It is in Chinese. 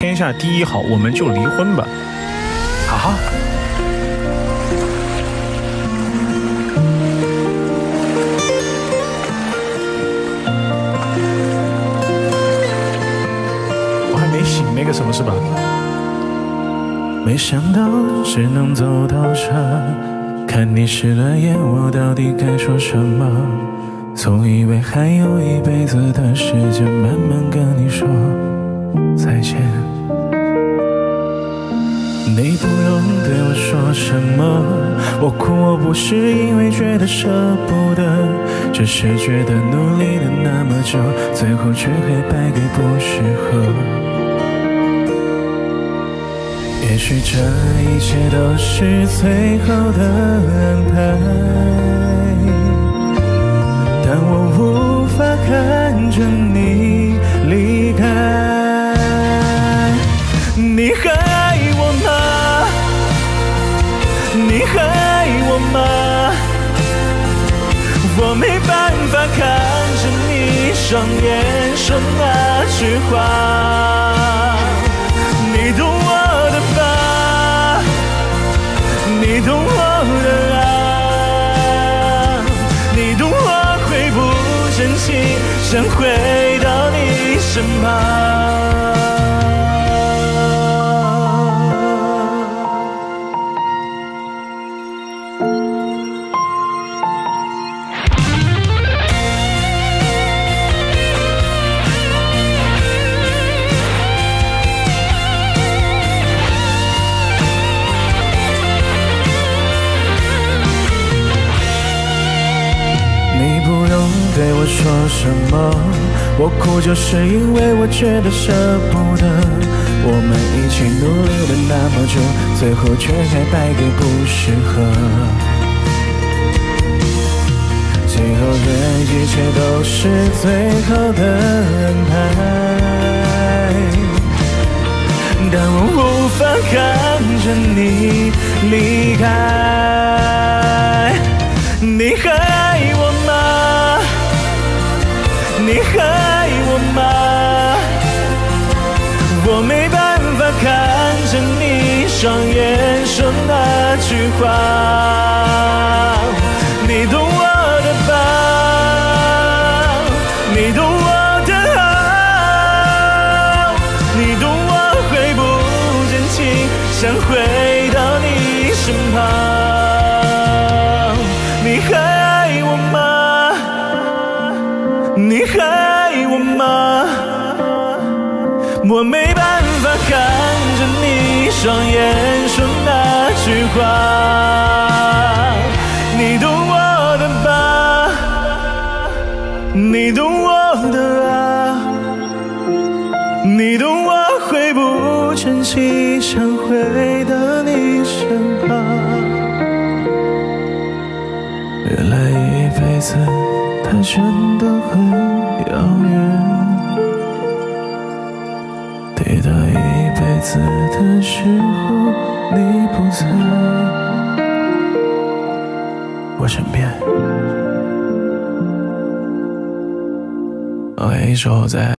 天下第一好，我们就离婚吧。好好。我还没醒，那个什么是吧？没想到只能走到这，看你湿了眼，我到底该说什么？总以为还有一辈子的时间，慢慢跟什么，我哭我不是因为觉得舍不得，只是觉得努力了那么久，最后却还败给不适合。也许这一切都是最后的安排，但我无法看着双眼说那句话，你懂我的吧？你懂我的啊？你懂我会不争气想回到你身旁？对我说什么，我哭就是因为我觉得舍不得。我们一起努力了那么久，最后却还败给不适合。最后的一切都是最好的安排，但我无法看着你离开。你还爱我吗？我没办法看着你双眼说那句话。你懂我的吧？你懂我的好，你懂我会不真情想回到你身旁。你还爱我吗？我没办法看着你双眼说那句话。你懂我的吧？你懂我的啊？你懂我会不珍惜想回到你身旁？越来越一辈子它真的很遥远。抵达一辈子的时候，你不在我身边。回首在。